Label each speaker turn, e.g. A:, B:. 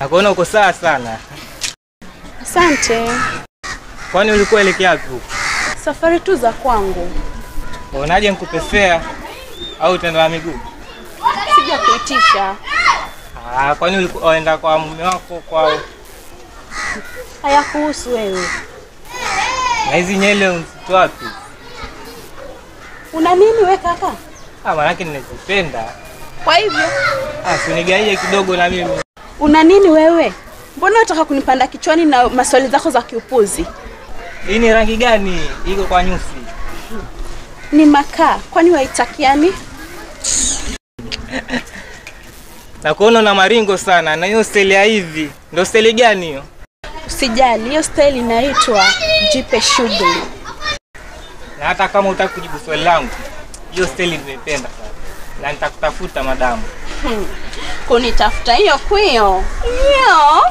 A: Nakuona uko sawa sana.
B: Asante.
A: Kwani ulikuwa elekea wapi huko?
B: Safari tu za kwangu,
A: Unaje nikupe fare au utaenda na miguu?
B: sija kuitisha.
A: Ah, kwani ulikwenda kwa mume wako kwa
B: Hayakuhusu wewe.
A: Na hizi nyele unzitu wapi?
B: Una nini we kaka?
A: Ah, manake ninazipenda.
B: Kwa hivyo
A: Ah, sinigaie kidogo na mimi.
B: una nini wewe? Mbona unataka kunipanda kichwani na maswali zako za kiupuzi?
A: Hii ni rangi gani iko kwa nyusi?
B: Ni makaa, kwani waitakiani?
A: Na kuona na maringo sana na hiyo steli ya hivi. Ndio steli gani hiyo?
B: Usijali, hiyo steli inaitwa jipe shughuli.
A: Na hata kama utaki kujibu swali langu, hiyo steli nimependa sana. Na nitakutafuta madamu.
B: Hmm. Kunitafuta hiyo kwio hiyo